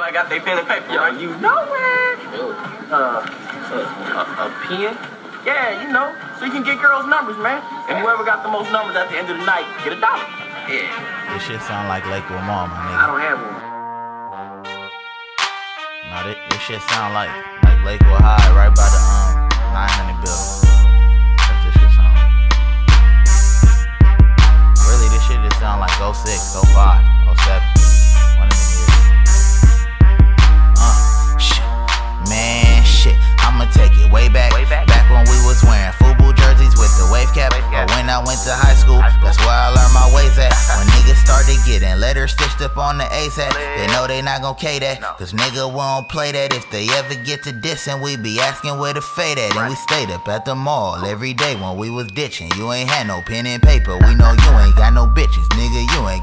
Everybody got their pen and paper, Yo, right? you know it. Uh, a, a pen? Yeah, you know, so you can get girls' numbers, man. And whoever got the most numbers at the end of the night, get a dollar. Yeah. This shit sound like Lakewood Mall, my nigga. I don't have one. No, this, this shit sound like like Lakewood High, right by the um 900 building. That's this shit sound. Really, this shit just sound like 06, 05, way back. Back. When we was wearing FUBU jerseys with the wave cap. Or when I went to high school, that's where I learned my ways at. When niggas started getting letters stitched up on the ASAP, they know they not gon' K that. Cause nigga won't play that. If they ever get to dissing, we be asking where the fade at. And we stayed up at the mall every day when we was ditching. You ain't had no pen and paper. We know you ain't got no bitches. Nigga,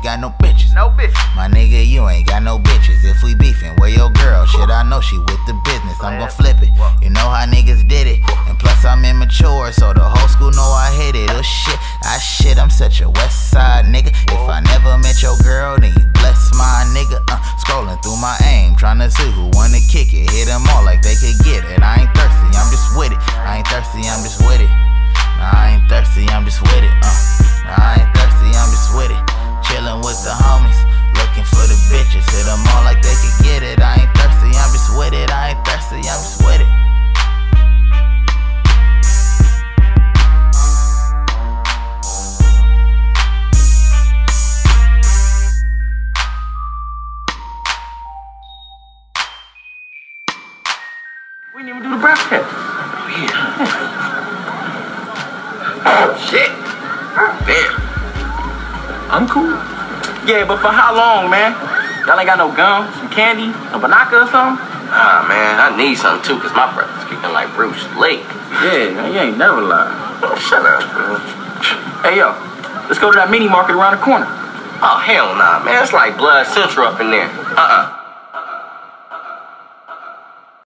got no bitches. No bitch. My nigga, you ain't got no bitches. If we beefing, where your girl? Shit, I know she with the business. I'm gon' flip it. You know how niggas did it. And plus, I'm immature, so the whole school know I hit it. Oh shit, I shit, I'm such a west side nigga. If I never met your girl, then you bless my nigga. Uh, scrolling through my aim, trying to see who wanna kick it. Hit them all like they We didn't even do the breath test. Oh, Shit. Damn. I'm cool. Yeah, but for how long, man? Y'all ain't got no gum, some candy, a Binaca or something? Ah, man, I need something too, cause my brother's kicking like Bruce Lee. Yeah, man, you ain't never lied. Oh, shut up, bro. Hey, yo, let's go to that mini market around the corner. Oh, hell nah, man. It's like Blood Central up in there. Uh-uh.